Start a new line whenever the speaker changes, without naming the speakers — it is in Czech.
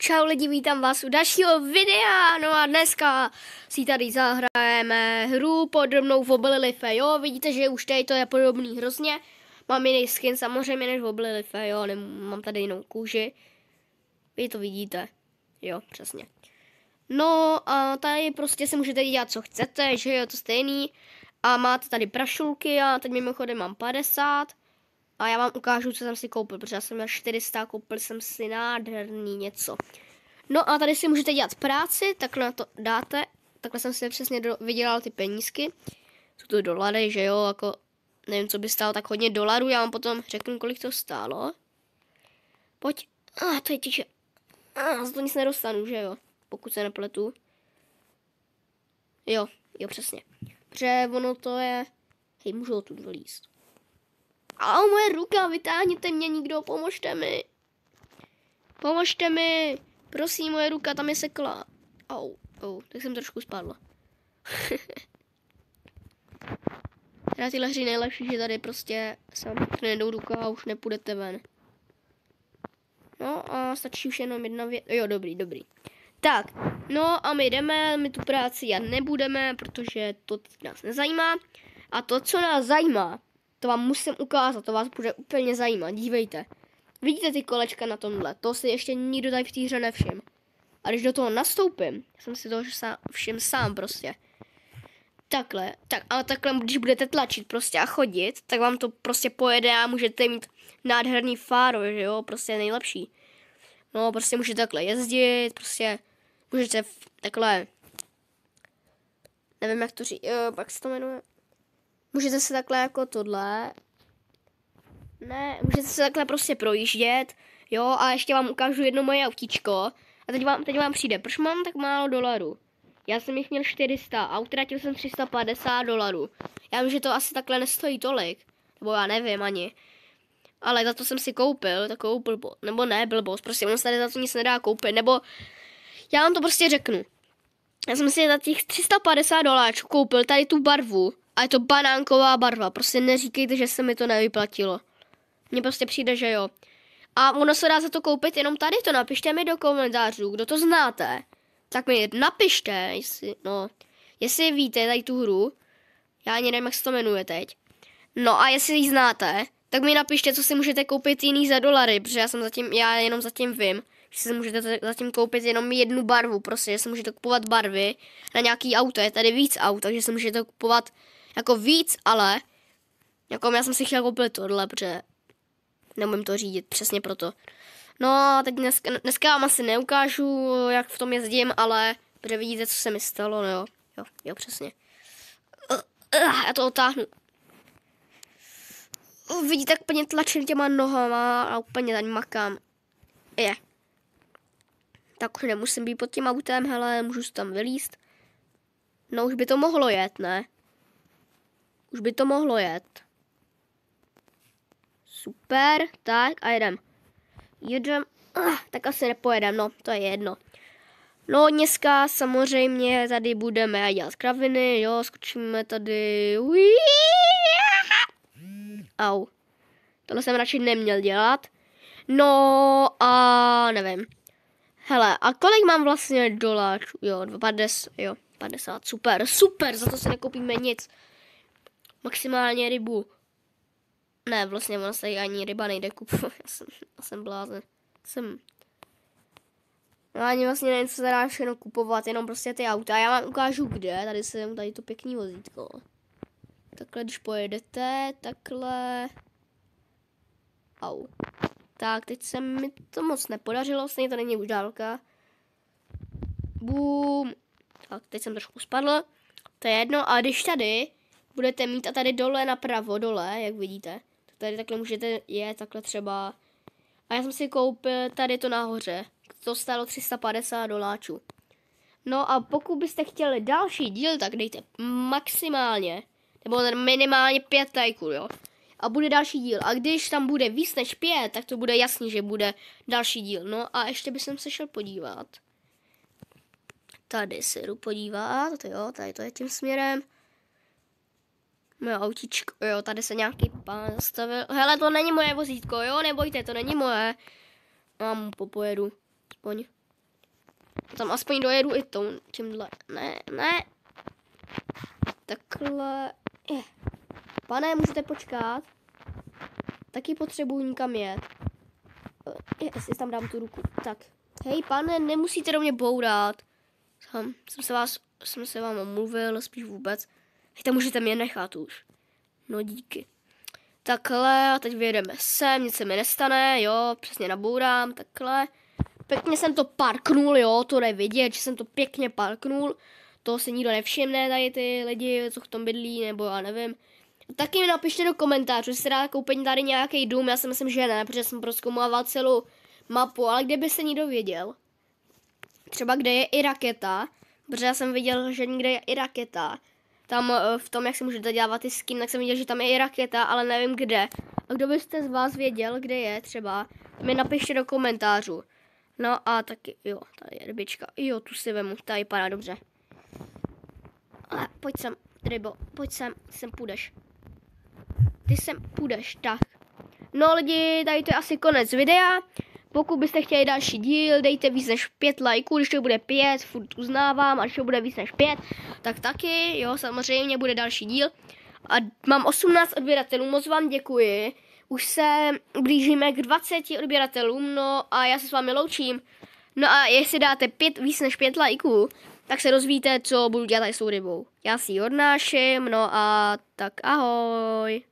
Čau lidi, vítám vás u dalšího videa, no a dneska si tady zahrajeme hru podobnou v Oblilife, jo, vidíte, že už tady to je podobný hrozně, mám jiný skin samozřejmě než v Oblilife, jo, mám tady jinou kůži, vy to vidíte, jo, přesně. No a tady prostě si můžete dělat, co chcete, že jo, to stejný, a máte tady prašulky, a teď mimochodem mám 50, a já vám ukážu, co jsem si koupil, protože já jsem měl 400, koupil jsem si nádherný něco. No a tady si můžete dělat práci, takhle na to dáte. Takhle jsem si přesně do, vydělal ty penízky. Jsou to dolary, že jo, jako nevím, co by stálo tak hodně dolarů, já vám potom řeknu, kolik to stálo. Pojď. A ah, to je tiše. A ah, za to nic nedostanu, že jo, pokud se nepletu. Jo, jo, přesně. Protože ono to je... Hej, můžu tu dolíst. A moje ruka, vytáhněte mě někdo, pomožte mi. Pomožte mi. Prosím, moje ruka tam je sekla. Au, au, tak jsem trošku spadla. Na tyhle hry nejlepší, že tady prostě se vám ruka a už nepůjdete ven. No a stačí už jenom jedna věc. Jo, dobrý, dobrý. Tak, no a my jdeme, my tu práci dělat nebudeme, protože to nás nezajímá. A to, co nás zajímá, to vám musím ukázat, to vás bude úplně zajímat, dívejte. Vidíte ty kolečka na tomhle, to si ještě nikdo tady v té hře nevšim. A když do toho nastoupím, jsem si to všim sám prostě. Takhle, tak, ale takhle, když budete tlačit prostě a chodit, tak vám to prostě pojede a můžete mít nádherný fáro, že jo, prostě nejlepší. No, prostě můžete takhle jezdit, prostě můžete takhle, nevím jak to říct, jo, jak se to jmenuje, můžete se takhle jako tohle, ne, můžete se takhle prostě projíždět, jo, a ještě vám ukážu jedno moje autíčko. A teď vám, teď vám přijde, proč mám tak málo dolarů? Já jsem jich měl 400 a utratil jsem 350 dolarů. Já vím, že to asi takhle nestojí tolik. Nebo já nevím ani. Ale za to jsem si koupil takovou blbost. Nebo ne blbost, prostě on se tady za to nic nedá koupit. Nebo já vám to prostě řeknu. Já jsem si za těch 350 dolarů koupil tady tu barvu a je to banánková barva. Prostě neříkejte, že se mi to nevyplatilo. Mně prostě přijde, že jo. A ono se dá za to koupit jenom tady, to napište mi do komentářů, kdo to znáte. Tak mi napište, jestli, no, jestli víte tady tu hru, já ani nevím, jak se to jmenuje teď. No a jestli ji znáte, tak mi napište, co si můžete koupit jiný za dolary, protože já jsem zatím, já jenom zatím vím, že si můžete zatím koupit jenom jednu barvu, prostě, že si můžete kupovat barvy na nějaký auto, je tady víc aut, takže si můžete kupovat jako víc, ale jako já jsem si chtěl koupit tohle, protože neumím to řídit, přesně proto. No a teď dneska, dneska vám asi neukážu, jak v tom jezdím, ale protože vidíte, co se mi stalo, no jo, jo, jo přesně. Já to otáhnu. Vidíte, jak úplně tlačím těma nohama a úplně tady makám. Je. Tak už nemusím být pod tím autem, hele, můžu si tam vylíst. No už by to mohlo jet, ne? Už by to mohlo jet. Super, tak a jedem. Jedem, uh, tak asi nepojedem, no, to je jedno. No dneska samozřejmě tady budeme dělat kraviny, jo, skočíme tady. Au. Tohle jsem radši neměl dělat. No a nevím. Hele, a kolik mám vlastně dolarů? Jo, 50, jo, 50, super, super, za to si nekoupíme nic. Maximálně rybu. Ne, vlastně ono se ani ryba nejde kupovat. Já jsem, já jsem blázen. Jsem... No ani vlastně nevím, co se dá všechno kupovat, jenom prostě ty auta. Já vám ukážu kde, tady jsem, tady to pěkný vozítko. Takhle, když pojedete, takhle... Au. Tak, teď se mi to moc nepodařilo, stejně to není už dálka. Bum. Tak, teď jsem trošku spadl. To je jedno, a když tady budete mít a tady dole napravo, dole, jak vidíte, Tady takhle můžete je takhle třeba. A já jsem si koupil tady to nahoře. To stálo 350 doláčů. No a pokud byste chtěli další díl, tak dejte maximálně, nebo minimálně pět lajků, jo. A bude další díl. A když tam bude víc než pět, tak to bude jasný, že bude další díl. No a ještě bych se šel podívat. Tady se jdu podívat, jo, tady to je tím směrem. Moje autíčko, jo, tady se nějaký pán zastavil. Hele, to není moje vozítko, jo, nebojte, to není moje. Mám popojedu, aspoň. Tam aspoň dojedu i tom, tímhle. Ne, ne. Takhle. Je. Pane, můžete počkat? Taky potřebuji nikam jet. Je, jestli tam dám tu ruku. Tak. Hej, pane, nemusíte do mě bourat. Sam, jsem se vás, jsem se vám omluvil, spíš vůbec. Hej, tam můžete mě nechat už. No díky. Takhle, a teď vyjedeme sem, nic se mi nestane, jo, přesně nabourám, takhle. Pěkně jsem to parknul, jo, to jde vidět, že jsem to pěkně parknul. To se nikdo nevšimne, tady ty lidi, co v tom bydlí, nebo já nevím. Taky mi napište do komentářů, jestli se dá koupit tady nějaký dům, já si myslím, že ne, protože jsem proskoumával celou mapu, ale kdyby se někdo věděl, třeba kde je i raketa, protože já jsem viděl, že někde je i raketa, tam eh, v tom, jak si můžete dělat ty skin, tak jsem viděl, že tam je i raketa, ale nevím kde. A kdo byste z vás věděl, kde je třeba, mi napište do komentářů. No a taky, jo, tady je rybička. Jo, tu si vemu, tady vypadá dobře. A pojď sem, rybo, pojď sem, sem půjdeš. Ty sem půjdeš, tak. No lidi, tady to je asi konec videa. Pokud byste chtěli další díl, dejte víc než 5 lajků, když to bude 5, furt uznávám, a když to bude víc než 5, tak taky, jo, samozřejmě bude další díl. A mám 18 odběratelů, moc vám děkuji. Už se blížíme k 20 odběratelům, no a já se s vámi loučím. No a jestli dáte pět, víc než 5 lajků, tak se dozvíte, co budu dělat s tou rybou. Já si ji odnáším, no a tak ahoj.